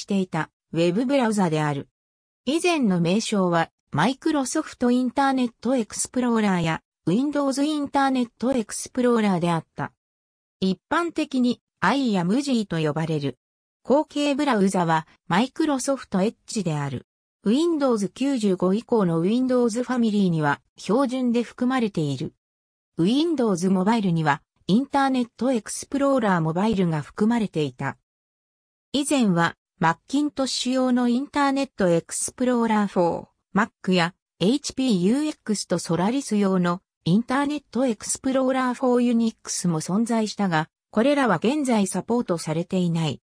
していたウェブブラウザである。以前の名称はマイクロソフトインターネットエクスプローラーや Windows インターネットエクスプローラーであった。一般的に i や無 G と呼ばれる。後継ブラウザはマイクロソフトエッジである。Windows 95以降の Windows ファミリーには標準で含まれている。Windows モバイルにはインターネットエクスプローラーモバイルが含まれていた。以前はマッキントッシュ用のインターネットエクスプローラー4、Mac や HPUX と Solaris 用のインターネットエクスプローラー4 Unix も存在したが、これらは現在サポートされていない。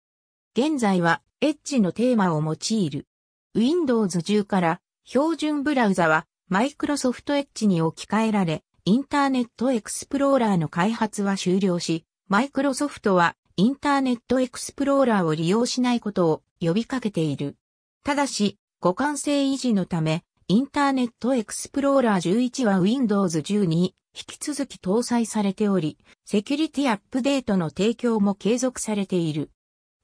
現在はエッジのテーマを用いる。Windows 10から標準ブラウザはマイクロソフトエッジに置き換えられ、インターネットエクスプローラーの開発は終了し、マイクロソフトはインターネットエクスプローラーを利用しないことを呼びかけている。ただし、互換性維持のため、インターネットエクスプローラー11は Windows 10に引き続き搭載されており、セキュリティアップデートの提供も継続されている。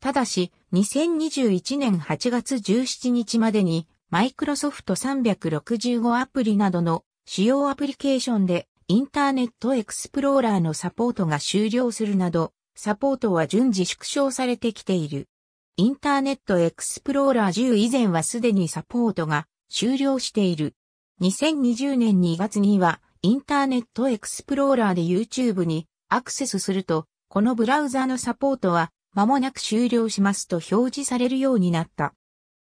ただし、2021年8月17日までに、マイクロソフト365アプリなどの主要アプリケーションでインターネットエクスプローラーのサポートが終了するなど、サポートは順次縮小されてきている。インターネットエクスプローラー10以前はすでにサポートが終了している。2020年2月には、インターネットエクスプローラーで YouTube にアクセスすると、このブラウザのサポートは間もなく終了しますと表示されるようになった。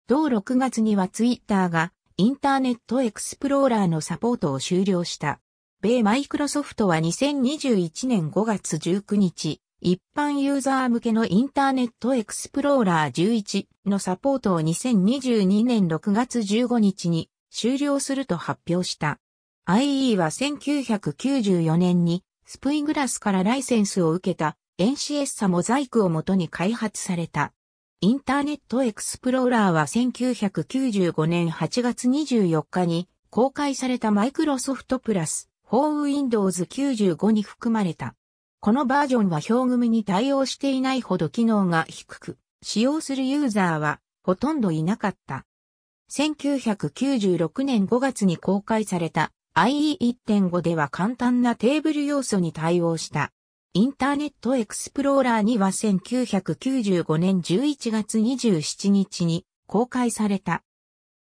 同6月には Twitter がインターネットエクスプローラーのサポートを終了した。米マイクロソフトは2021年5月19日、一般ユーザー向けのインターネットエクスプローラー11のサポートを2022年6月15日に終了すると発表した。IE は1994年にスプイングラスからライセンスを受けたエンシエッサモザイクをもとに開発された。インターネットエクスプローラーは1995年8月24日に公開されたマイクロソフトプラス for Windows 95に含まれた。このバージョンは表組に対応していないほど機能が低く、使用するユーザーはほとんどいなかった。1996年5月に公開された IE1.5 では簡単なテーブル要素に対応した。インターネットエクスプローラーには1995年11月27日に公開された。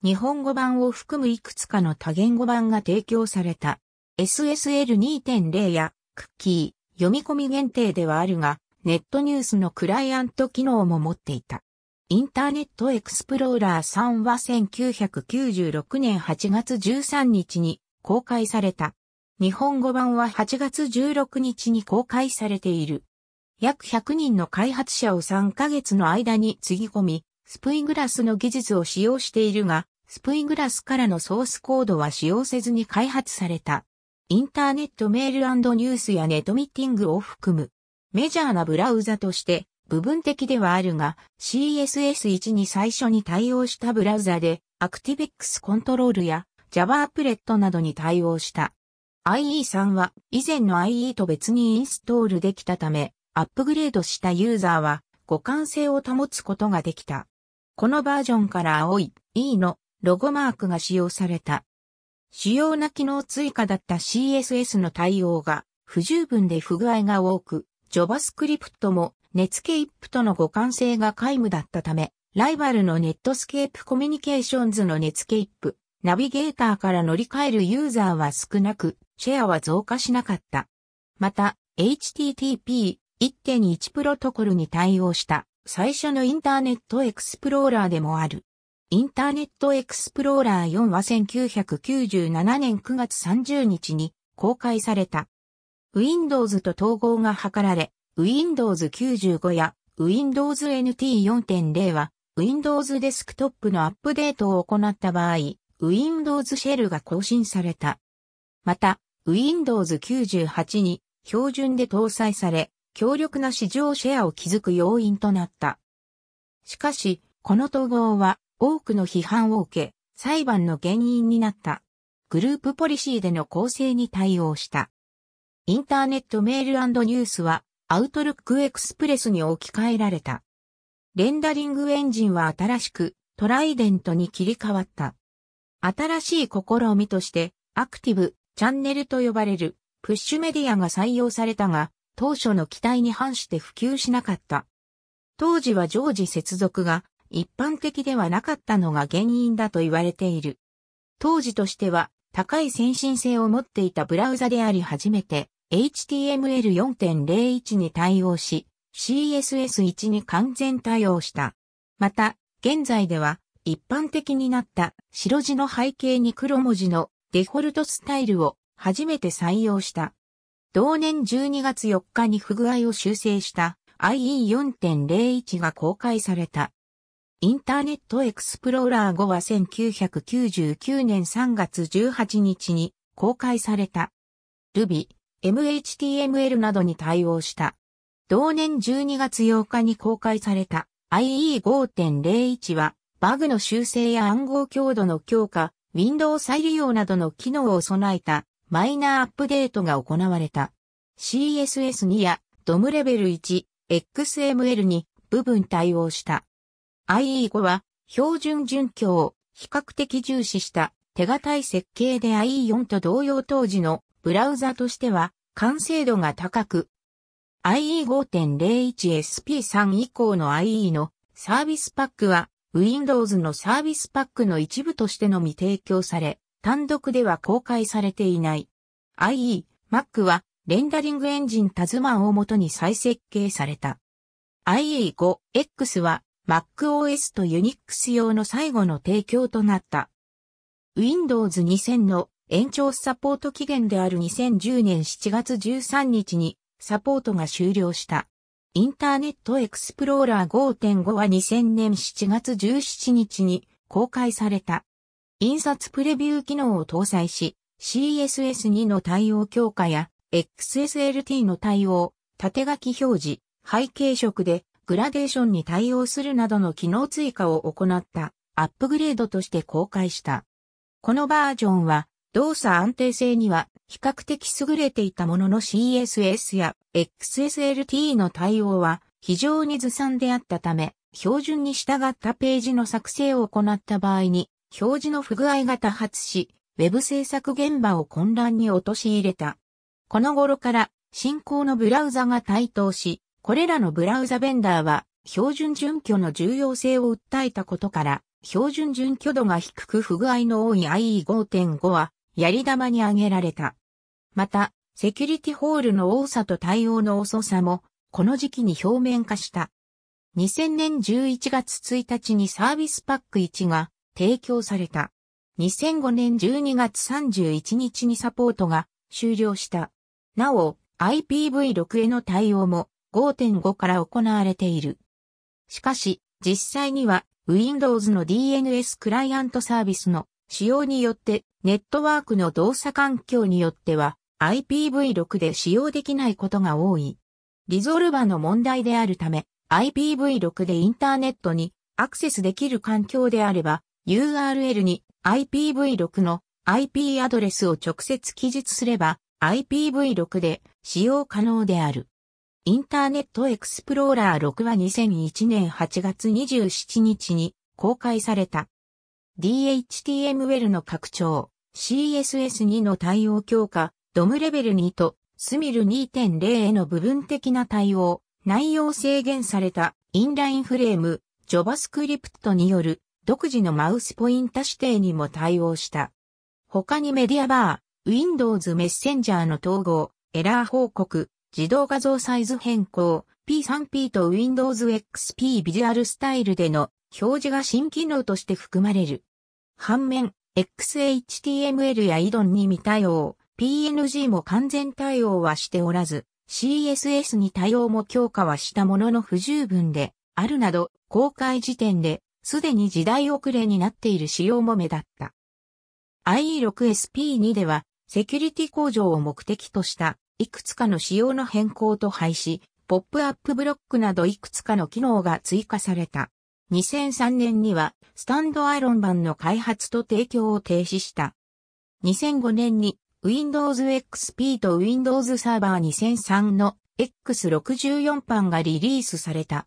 日本語版を含むいくつかの多言語版が提供された。SSL2.0 やクッキー、読み込み限定ではあるが、ネットニュースのクライアント機能も持っていた。インターネットエクスプローラー3は1996年8月13日に公開された。日本語版は8月16日に公開されている。約100人の開発者を3ヶ月の間につぎ込み、スプイグラスの技術を使用しているが、スプイグラスからのソースコードは使用せずに開発された。インターネットメールニュースやネットミーティングを含むメジャーなブラウザとして部分的ではあるが CSS1 に最初に対応したブラウザで ActiveX コントロールや Java アプレットなどに対応した IE3 は以前の IE と別にインストールできたためアップグレードしたユーザーは互換性を保つことができた。このバージョンから青い E のロゴマークが使用された。主要な機能追加だった CSS の対応が不十分で不具合が多く、JavaScript も Netscape との互換性が皆無だったため、ライバルの Netscape コミュニケーションズの Netscape ナビゲーターから乗り換えるユーザーは少なく、シェアは増加しなかった。また、HTTP1.1 プロトコルに対応した最初のインターネットエクスプローラーでもある。インターネットエクスプローラー4は1997年9月30日に公開された。Windows と統合が図られ、Windows 95や Windows NT 4.0は Windows デスクトップのアップデートを行った場合、Windows シェルが更新された。また、Windows 98に標準で搭載され、強力な市場シェアを築く要因となった。しかし、この統合は多くの批判を受け、裁判の原因になったグループポリシーでの構成に対応した。インターネットメールニュースはアウトルックエクスプレスに置き換えられた。レンダリングエンジンは新しくトライデントに切り替わった。新しい試みとしてアクティブ、チャンネルと呼ばれるプッシュメディアが採用されたが、当初の期待に反して普及しなかった。当時は常時接続が一般的ではなかったのが原因だと言われている。当時としては高い先進性を持っていたブラウザであり初めて HTML4.01 に対応し CSS1 に完全対応した。また、現在では一般的になった白地の背景に黒文字のデフォルトスタイルを初めて採用した。同年12月4日に不具合を修正した IE4.01 が公開された。インターネットエクスプローラー5は1999年3月18日に公開された。Ruby、MHTML などに対応した。同年12月8日に公開された IE5.01 はバグの修正や暗号強度の強化、ウィンドウ再利用などの機能を備えたマイナーアップデートが行われた。CSS2 や DOM レベル1、XML に部分対応した。IE5 は標準準拠を比較的重視した手堅い設計で IE4 と同様当時のブラウザとしては完成度が高く IE5.01SP3 以降の IE のサービスパックは Windows のサービスパックの一部としてのみ提供され、単独では公開されていない。IE、Mac はレンダリングエンジンタズマンをもとに再設計された。IE5X は MacOS と Unix 用の最後の提供となった。Windows 2000の延長サポート期限である2010年7月13日にサポートが終了した。インターネットエクスプローラー5.5は2000年7月17日に公開された。印刷プレビュー機能を搭載し、CSS2 の対応強化や XSLT の対応、縦書き表示、背景色でグラデーションに対応するなどの機能追加を行ったアップグレードとして公開した。このバージョンは動作安定性には比較的優れていたものの CSS や XSLT の対応は非常にずさんであったため、標準に従ったページの作成を行った場合に、表示の不具合が多発し、ウェブ制作現場を混乱に陥れた。この頃から新興のブラウザが台頭し、これらのブラウザベンダーは標準準拠の重要性を訴えたことから、標準準拠度が低く不具合の多い IE5.5 はやり玉に挙げられた。また、セキュリティホールの多さと対応の遅さも、この時期に表面化した。2000年11月1日にサービスパック1が提供された。2005年12月31日にサポートが終了した。なお、IPv6 への対応も5.5から行われている。しかし、実際には Windows の DNS クライアントサービスの使用によってネットワークの動作環境によっては IPv6 で使用できないことが多い。リゾルバの問題であるため IPv6 でインターネットにアクセスできる環境であれば URL に IPv6 の IP アドレスを直接記述すれば IPv6 で使用可能である。インターネットエクスプローラー6は2001年8月27日に公開された。DHTML の拡張、CSS2 の対応強化、DOM レベル2と SMIL 2.0への部分的な対応、内容制限されたインラインフレーム、JavaScript による独自のマウスポインタ指定にも対応した。他にメディアバー、Windows メッセンジャーの統合、エラー報告、自動画像サイズ変更、P3P と Windows XP ビジュアルスタイルでの表示が新機能として含まれる。反面、XHTML や IDON に未対応、PNG も完全対応はしておらず、CSS に対応も強化はしたものの不十分であるなど、公開時点ですでに時代遅れになっている仕様も目立った。IE6SP2 では、セキュリティ向上を目的としたいくつかの仕様の変更と廃止、ポップアップブロックなどいくつかの機能が追加された。2003年にはスタンドアイロン版の開発と提供を停止した。2005年に Windows XP と Windows Server 2003の X64 版がリリースされた。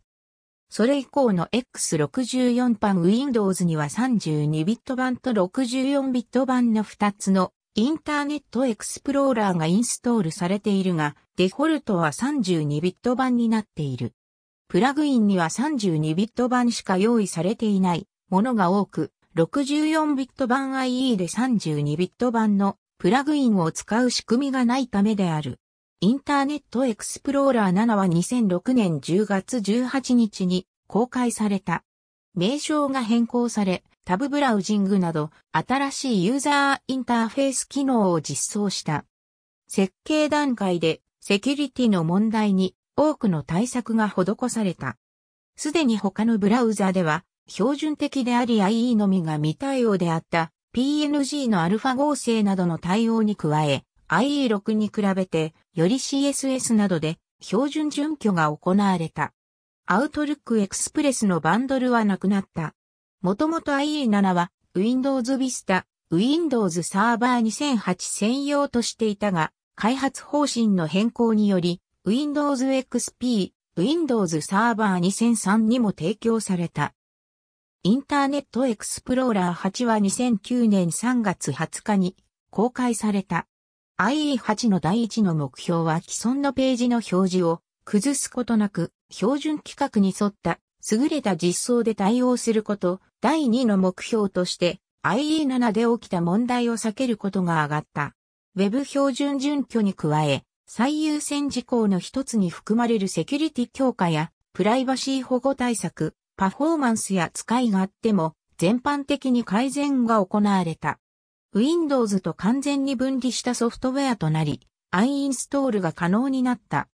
それ以降の X64 版 Windows には32ビット版と64ビット版の2つのインターネットエクスプローラーがインストールされているが、デフォルトは32ビット版になっている。プラグインには32ビット版しか用意されていないものが多く、64ビット版 IE で32ビット版のプラグインを使う仕組みがないためである。インターネットエクスプローラー7は2006年10月18日に公開された。名称が変更され、タブブラウジングなど新しいユーザーインターフェース機能を実装した。設計段階でセキュリティの問題に多くの対策が施された。すでに他のブラウザでは標準的であり IE のみが未対応であった PNG のアルファ合成などの対応に加え IE6 に比べてより CSS などで標準準拠が行われた。アウトルックエクスプレスのバンドルはなくなった。もともと IE7 は Windows Vista、Windows Server 2008専用としていたが、開発方針の変更により、Windows XP、Windows Server 2003にも提供された。インターネットエクスプローラー8は2009年3月20日に公開された。IE8 の第一の目標は既存のページの表示を崩すことなく標準規格に沿った優れた実装で対応すること、第2の目標として IE7 で起きた問題を避けることが挙がった。Web 標準準拠に加え、最優先事項の一つに含まれるセキュリティ強化やプライバシー保護対策、パフォーマンスや使い勝手も全般的に改善が行われた。Windows と完全に分離したソフトウェアとなり、アインストールが可能になった。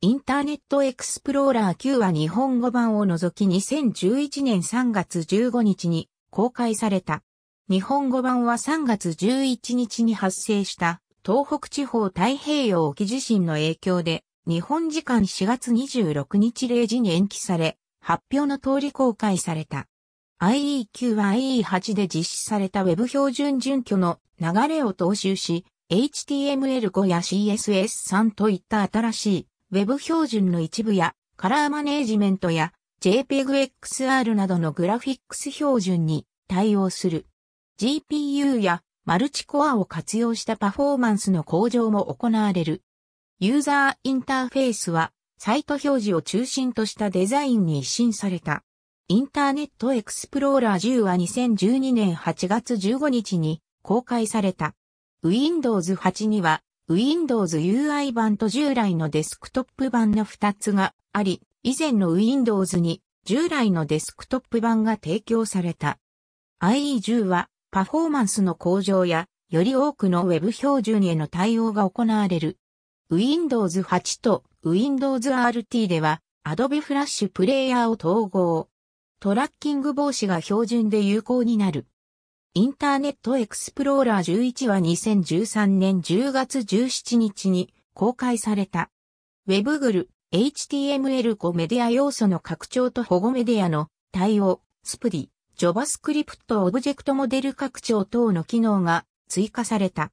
インターネットエクスプローラー9は日本語版を除き2011年3月15日に公開された。日本語版は3月11日に発生した東北地方太平洋沖地震の影響で日本時間4月26日0時に延期され、発表の通り公開された。IE9 は IE8 で実施された Web 標準準拠の流れを踏襲し、HTML5 や CSS3 といった新しい Web 標準の一部やカラーマネージメントや JPEG-XR などのグラフィックス標準に対応する。GPU やマルチコアを活用したパフォーマンスの向上も行われる。ユーザーインターフェースはサイト表示を中心としたデザインに一新された。インターネットエクスプローラー10は2012年8月15日に公開された。Windows 8には Windows UI 版と従来のデスクトップ版の2つがあり、以前の Windows に従来のデスクトップ版が提供された。IE10 はパフォーマンスの向上やより多くの Web 標準への対応が行われる。Windows 8と Windows RT では Adobe Flash プレイヤーを統合。トラッキング防止が標準で有効になる。インターネットエクスプローラー11は2013年10月17日に公開された。WebGL、HTML5 メディア要素の拡張と保護メディアの対応、スプリ、JavaScript オブジェクトモデル拡張等の機能が追加された。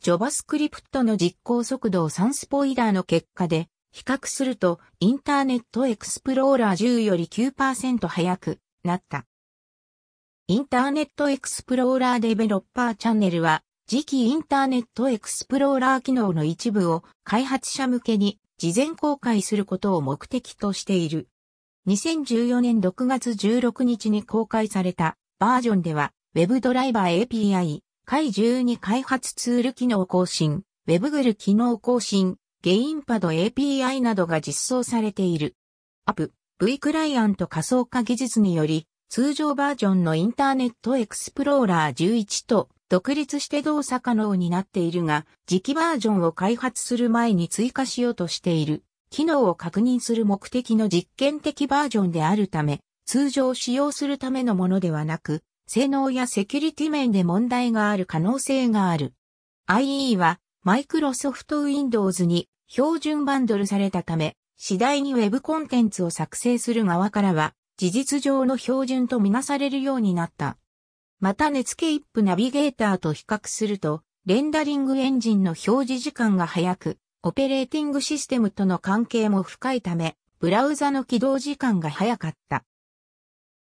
JavaScript の実行速度を3スポイラーの結果で比較すると、インターネットエクスプローラー10より9%早くなった。インターネットエクスプローラーデベロッパーチャンネルは、次期インターネットエクスプローラー機能の一部を開発者向けに事前公開することを目的としている。2014年6月16日に公開されたバージョンでは Web ドライバー API、回12開発ツール機能更新、WebGL 機能更新、ゲインパド API などが実装されている。アップ、V クライアント仮想化技術により、通常バージョンのインターネットエクスプローラー11と独立して動作可能になっているが、次期バージョンを開発する前に追加しようとしている。機能を確認する目的の実験的バージョンであるため、通常使用するためのものではなく、性能やセキュリティ面で問題がある可能性がある。IE はマイクロソフト Windows に標準バンドルされたため、次第に Web コンテンツを作成する側からは、事実上の標準とみなされるようになった。またネツケイップナビゲーターと比較すると、レンダリングエンジンの表示時間が速く、オペレーティングシステムとの関係も深いため、ブラウザの起動時間が早かった。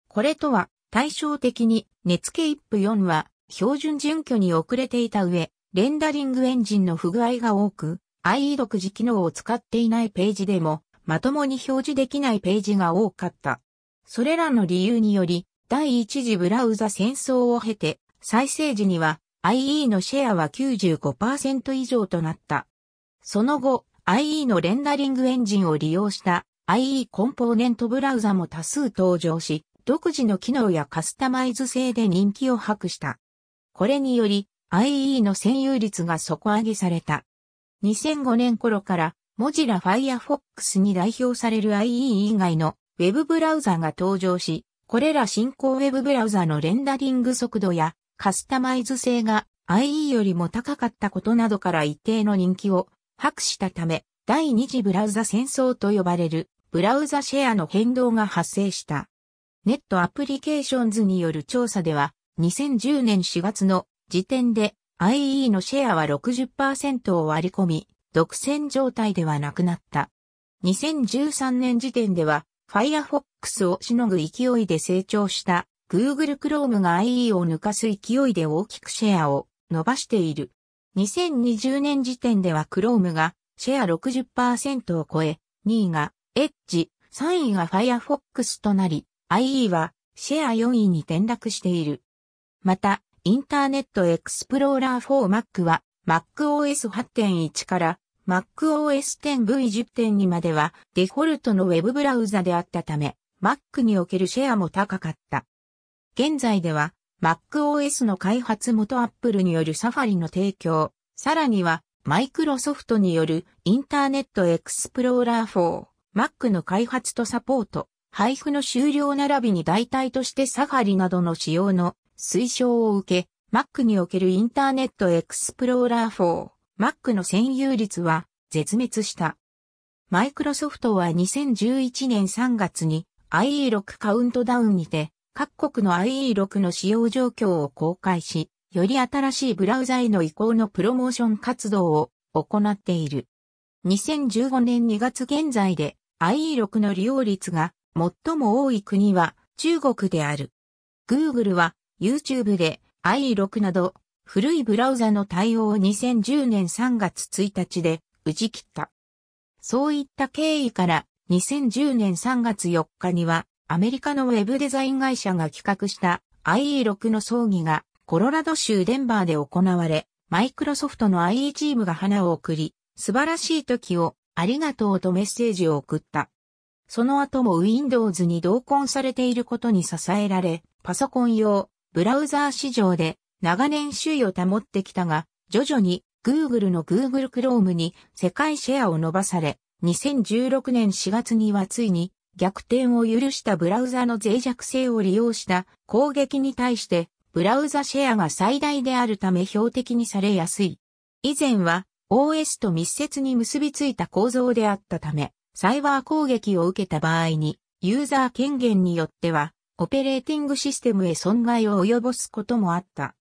これとは対照的にネツケイップ4は標準準拠に遅れていた上、レンダリングエンジンの不具合が多く、IE 独自機能を使っていないページでもまともに表示できないページが多かった。それらの理由により、第一次ブラウザ戦争を経て、再生時には IE のシェアは95%以上となった。その後、IE のレンダリングエンジンを利用した IE コンポーネントブラウザも多数登場し、独自の機能やカスタマイズ性で人気を博した。これにより IE の占有率が底上げされた。2005年頃からモジラ Firefox に代表される IE 以外の Web ブラウザが登場し、これら新興 Web ブラウザのレンダリング速度やカスタマイズ性が IE よりも高かったことなどから一定の人気を博したため、第二次ブラウザ戦争と呼ばれるブラウザシェアの変動が発生した。ネットアプリケーションズによる調査では、2010年4月の時点で IE のシェアは60%を割り込み、独占状態ではなくなった。2013年時点では、Firefox をしのぐ勢いで成長した Google Chrome が IE を抜かす勢いで大きくシェアを伸ばしている。2020年時点では Chrome がシェア60%を超え、2位が Edge、3位が Firefox となり、IE はシェア4位に転落している。また、インターネットエクスプローラー 4Mac は MacOS 8.1から MacOS 10V10.2 まではデフォルトの Web ブラウザであったため、Mac におけるシェアも高かった。現在では MacOS の開発元 Apple による Safari の提供、さらにはマイクロソフトによるインターネットエクスプローラー4、Mac の開発とサポート、配布の終了並びに代替としてサファリなどの使用の推奨を受け、Mac におけるインターネットエクスプローラー4、Mac の占有率は絶滅した。マイクロソフトは2011年3月に IE6 カウントダウンにて各国の IE6 の使用状況を公開し、より新しいブラウザへの移行のプロモーション活動を行っている。2015年2月現在で IE6 の利用率が最も多い国は中国である。Google は YouTube で IE6 など古いブラウザの対応を2010年3月1日で打ち切った。そういった経緯から2010年3月4日にはアメリカのウェブデザイン会社が企画した IE6 の葬儀がコロラド州デンバーで行われ、マイクロソフトの IE チームが花を送り、素晴らしい時をありがとうとメッセージを送った。その後も Windows に同梱されていることに支えられ、パソコン用、ブラウザー市場で長年首位を保ってきたが、徐々に Google の Google Chrome に世界シェアを伸ばされ、2016年4月にはついに逆転を許したブラウザの脆弱性を利用した攻撃に対してブラウザシェアが最大であるため標的にされやすい。以前は OS と密接に結びついた構造であったため、サイバー攻撃を受けた場合にユーザー権限によってはオペレーティングシステムへ損害を及ぼすこともあった。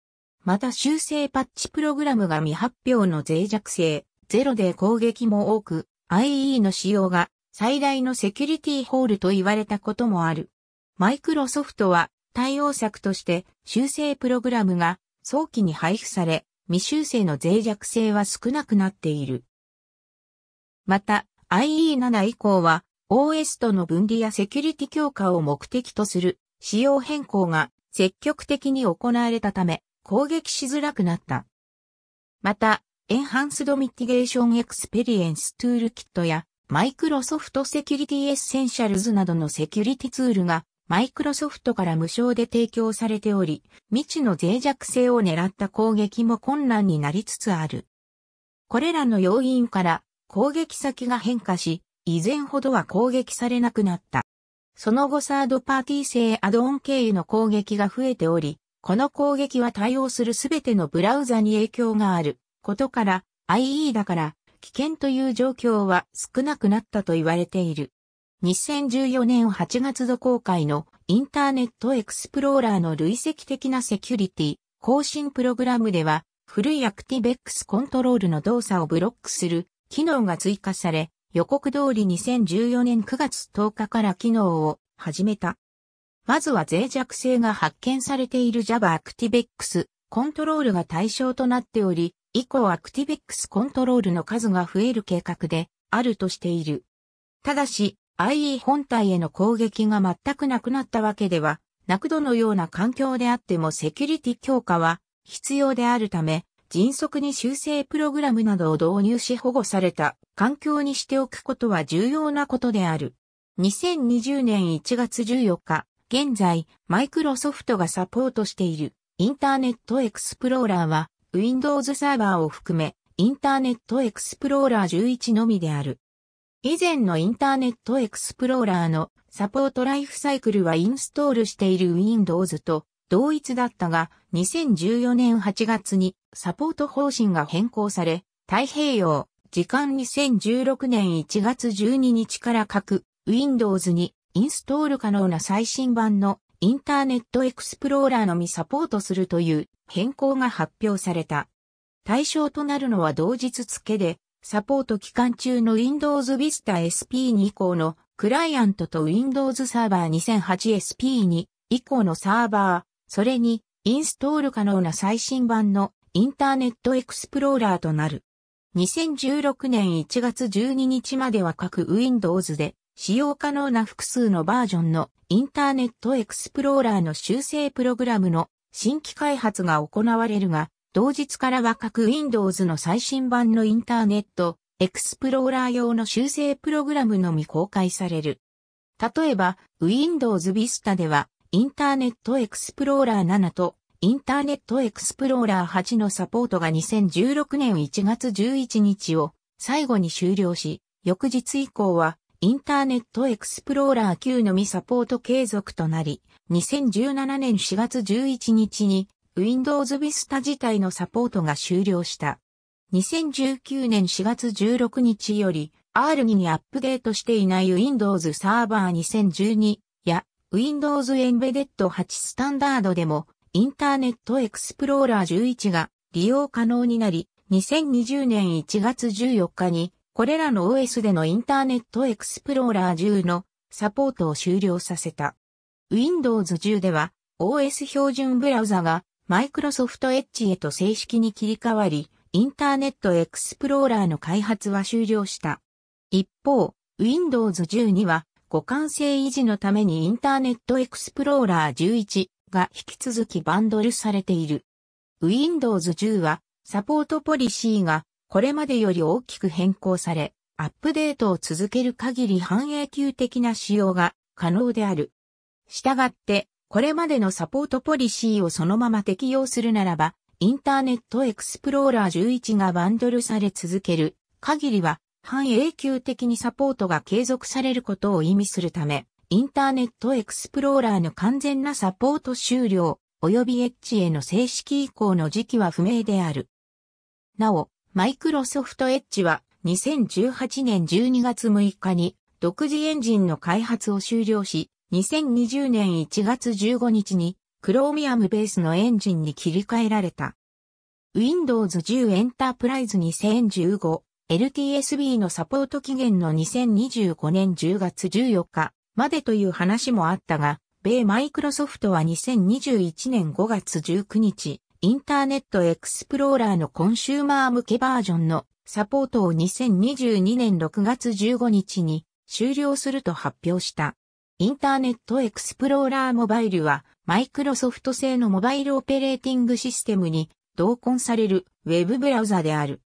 また修正パッチプログラムが未発表の脆弱性、ゼロで攻撃も多く、IE の使用が最大のセキュリティホールと言われたこともある。マイクロソフトは対応策として修正プログラムが早期に配布され、未修正の脆弱性は少なくなっている。また IE7 以降は OS との分離やセキュリティ強化を目的とする仕様変更が積極的に行われたため、攻撃しづらくなった。また、 Enhanced Mitigation Experience Toolkit や Microsoft Security Essentials などのセキュリティツールがマイクロソフトから無償で提供されており、未知の脆弱性を狙った攻撃も困難になりつつある。これらの要因から攻撃先が変化し、以前ほどは攻撃されなくなった。その後サードパーティー製アドオン経由の攻撃が増えており、この攻撃は対応するすべてのブラウザに影響があることから IE だから危険という状況は少なくなったと言われている。2014年8月度公開のインターネットエクスプローラーの累積的なセキュリティ更新プログラムでは古いアクティベックスコントロールの動作をブロックする機能が追加され、予告通り2014年9月10日から機能を始めた。まずは脆弱性が発見されている Java ActiveX コントロールが対象となっており、以降 ActiveX コントロールの数が増える計画であるとしている。ただし、IE 本体への攻撃が全くなくなったわけでは、なくどのような環境であってもセキュリティ強化は必要であるため、迅速に修正プログラムなどを導入し保護された環境にしておくことは重要なことである。2020年1月14日、現在、マイクロソフトがサポートしているインターネットエクスプローラーは Windows サーバーを含めインターネットエクスプローラー11のみである。以前のインターネットエクスプローラーのサポートライフサイクルはインストールしている Windows と同一だったが、2014年8月にサポート方針が変更され、太平洋、時間2016年1月12日から各 Windows にインストール可能な最新版のインターネットエクスプローラーのみサポートするという変更が発表された。対象となるのは同日付で、サポート期間中の Windows Vista SP2 以降のクライアントと Windows Server 2008 SP2 以降のサーバー、それにインストール可能な最新版のインターネットエクスプローラーとなる。2016年1月12日までは各 Windows で使用可能な複数のバージョンのインターネットエクスプローラーの修正プログラムの新規開発が行われるが、同日からは各 Windows の最新版のインターネットエクスプローラー用の修正プログラムのみ公開される。例えば、Windows Vista では、インターネットエクスプローラー7とインターネットエクスプローラー8のサポートが2016年1月11日を最後に終了し、翌日以降はインターネットエクスプローラー9のみサポート継続となり、2017年4月11日に Windows Vista 自体のサポートが終了した。2019年4月16日より R2 にアップデートしていない Windows Server 2012や Windows Embedded 8スタンダードでもインターネットエクスプローラー11が利用可能になり、2020年1月14日に、これらの OS でのインターネットエクスプローラー10のサポートを終了させた。Windows 10では OS 標準ブラウザが Microsoft Edge へと正式に切り替わり、インターネットエクスプローラーの開発は終了した。一方、Windows 10には互換性維持のためにインターネットエクスプローラー11が引き続きバンドルされている。Windows 10はサポートポリシーがこれまでより大きく変更され、アップデートを続ける限り半永久的な使用が可能である。したがって、これまでのサポートポリシーをそのまま適用するならば、インターネットエクスプローラー11がバンドルされ続ける限りは、半永久的にサポートが継続されることを意味するため、インターネットエクスプローラーの完全なサポート終了、及びエッジへの正式移行の時期は不明である。なお、マイクロソフトエッジは2018年12月6日に独自エンジンの開発を終了し、2020年1月15日にクローミアムベースのエンジンに切り替えられた。Windows 10エンタープライズ2015 LTSB のサポート期限の2025年10月14日までという話もあったが、米マイクロソフトは2021年5月19日、インターネットエクスプローラーのコンシューマー向けバージョンのサポートを2022年6月15日に終了すると発表した。インターネットエクスプローラーモバイルはマイクロソフト製のモバイルオペレーティングシステムに同梱されるウェブブラウザである。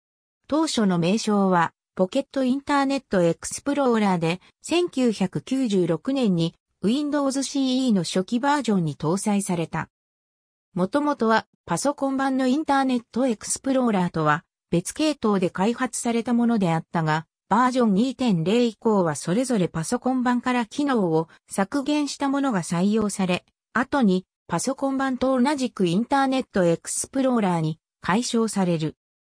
当初の名称はポケットインターネットエクスプローラーで1996年に Windows CE の初期バージョンに搭載された。もともとはパソコン版のインターネットエクスプローラーとは別系統で開発されたものであったが、バージョン2.0以降はそれぞれパソコン版から機能を削減したものが採用され、後にパソコン版と同じくインターネットエクスプローラーに解消される。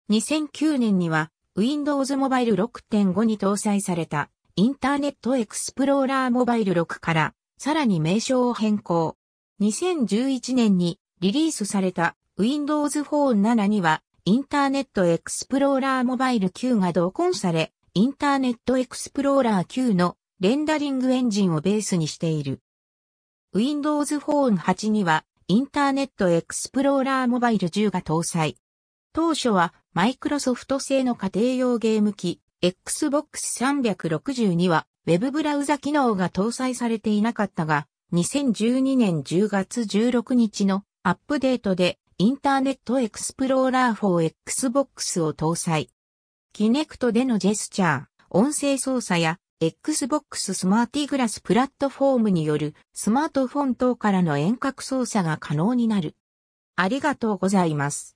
2009年には Windows Mobile 6.5に搭載されたインターネットエクスプローラーモバイル6からさらに名称を変更。2011年にリリースされた Windows Phone 7にはインターネットエクスプローラーモバイル9が同梱され、インターネットエクスプローラー9のレンダリングエンジンをベースにしている。Windows Phone 8にはインターネットエクスプローラーモバイル10が搭載。当初はマイクロソフト製の家庭用ゲーム機 Xbox 360には Web ブラウザ機能が搭載されていなかったが、2012年10月16日のアップデートでインターネットエクスプローラー 4Xbox を搭載。キネクトでのジェスチャー、音声操作や Xbox スマーティグラスプラットフォームによるスマートフォン等からの遠隔操作が可能になる。ありがとうございます。